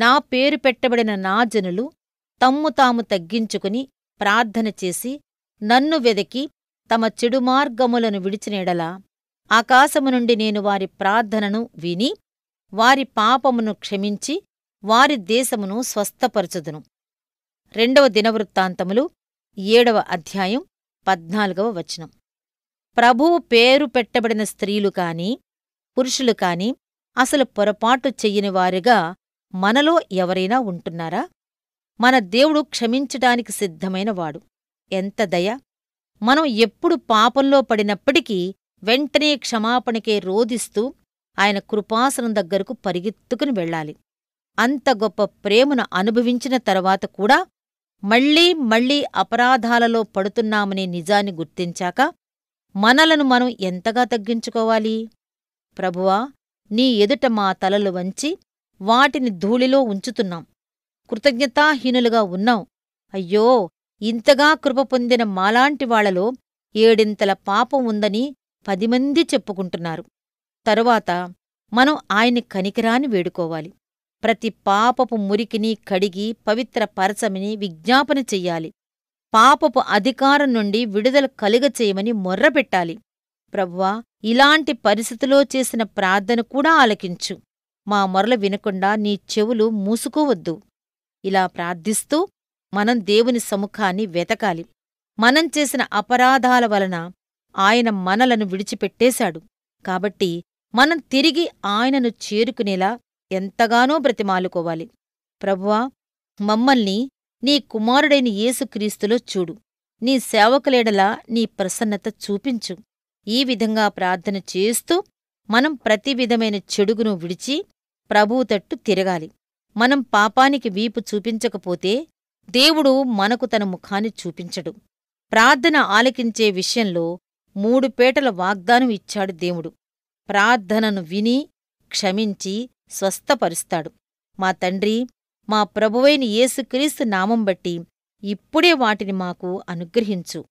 నా పేరు పెట్టబడిన నా జనులు తమ్ము తాము తగ్గించుకుని ప్రార్థన చేసి నన్ను వెదకి తమ చెడు మార్గములను విడిచినెడలా. ఆకాశము నుండి నేను వారి ప్రార్థనను విని వారి పాపమును క్షమించి వారి దేశమును స్వస్థపరచుదును. రెండవ దినవృత్తాంతములు ఏడవ అధ్యాయం పద్నాలుగవ వచనం. ప్రభువు పేరు పెట్టబడిన స్త్రీలు కాని పురుషులు కాని అసలు పొరపాటు చెయ్యని వారుగా మనలో ఎవరైనా ఉంటున్నారా? మన దేవుడు క్షమించటానికి సిద్ధమైనవాడు ఎంత దయ! మనం ఎప్పుడు పాపంలో పడినప్పటికీ వెంటనే క్షమాపణకే రోదిస్తూ ఆయన కృపాసనం దగ్గరకు పరిగెత్తుకుని వెళ్ళాలి. అంత గొప్ప ప్రేమను అనుభవించిన తర్వాత కూడా మళ్ళీ మళ్ళీ అపరాధాలలో పడుతున్నామనే నిజాన్ని గుర్తించాక మనలను మనం ఎంతగా తగ్గించుకోవాలి? ప్రభువా నీ ఎదుట మా తలలు వంచి వాటిని ధూళిలో ఉంచుతున్నాం. కృతజ్ఞతాహీనులుగా ఉన్నాం. అయ్యో ఇంతగా కృప పొందిన మాలాంటి వాళ్ళలో ఏడింతల పాపం ఉందని పదిమంది చెప్పుకుంటున్నారు. తరువాత మనం ఆయన్ని కనికిరాని వేడుకోవాలి. ప్రతి పాపపు మురికిని కడిగి పవిత్ర పరచమిని విజ్ఞాపన చెయ్యాలి. పాపపు అధికారం నుండి విడుదల కలుగచేయమని మొర్రపెట్టాలి. ప్రవ్వా ఇలాంటి పరిస్థితిలో చేసిన ప్రార్థన కూడా ఆలకించు. మా మొరల వినకుండా నీ చెవులు మూసుకోవద్దు. ఇలా ప్రార్థిస్తూ మనం దేవుని సముఖాన్ని వెతకాలి. మనం చేసిన అపరాధాల వలన ఆయన మనలను విడిచిపెట్టేశాడు. కాబట్టి మనం తిరిగి ఆయనను చేరుకునేలా ఎంతగానో బ్రతిమాలుకోవాలి. ప్రభువా మమ్మల్ని నీ కుమారుడైన యేసుక్రీస్తులో చూడు. నీ సేవకులేడలా నీ ప్రసన్నత చూపించు. ఈ విధంగా ప్రార్థన చేస్తూ మనం ప్రతి విధమైన చెడుగును విడిచి ప్రభువు తట్టు తిరగాలి. మనం పాపానికి వీపు చూపించకపోతే దేవుడు మనకు తన ముఖాన్ని చూపించడు. ప్రార్థన ఆలకించే విషయంలో మూడు పేటల వాగ్దానం ఇచ్చాడు దేవుడు. ప్రార్థనను విని క్షమించి స్వస్థపరుస్తాడు. మా తండ్రి మా ప్రభువైన యేసుక్రీస్తు నామం బట్టి ఇప్పుడే వాటిని మాకు అనుగ్రహించు.